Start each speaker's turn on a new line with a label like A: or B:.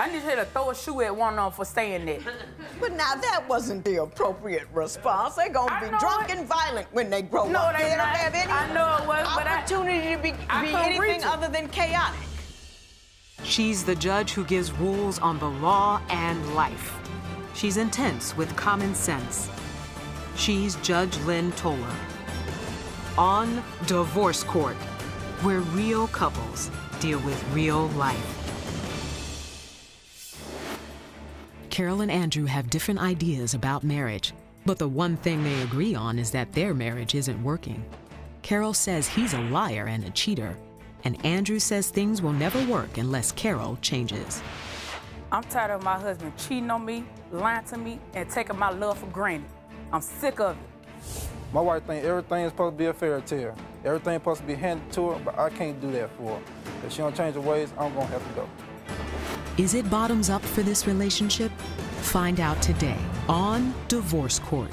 A: I need her to throw a shoe at one of them for saying that.
B: But now that wasn't the appropriate response. They're gonna be drunk
A: it.
B: and violent when they grow up.
A: No,
B: up.
A: they
B: don't have any
A: I know it was, but I-
B: opportunity to be, be anything other than chaotic.
C: She's the judge who gives rules on the law and life. She's intense with common sense. She's Judge Lynn Toler. On Divorce Court, where real couples deal with real life. Carol and Andrew have different ideas about marriage, but the one thing they agree on is that their marriage isn't working. Carol says he's a liar and a cheater, and Andrew says things will never work unless Carol changes.
A: I'm tired of my husband cheating on me, lying to me, and taking my love for granted. I'm sick of it.
D: My wife thinks everything is supposed to be a fairy tale. Everything is supposed to be handed to her, but I can't do that for her. If she don't change her ways, I'm gonna have to go.
C: Is it bottoms up for this relationship? Find out today on Divorce Court.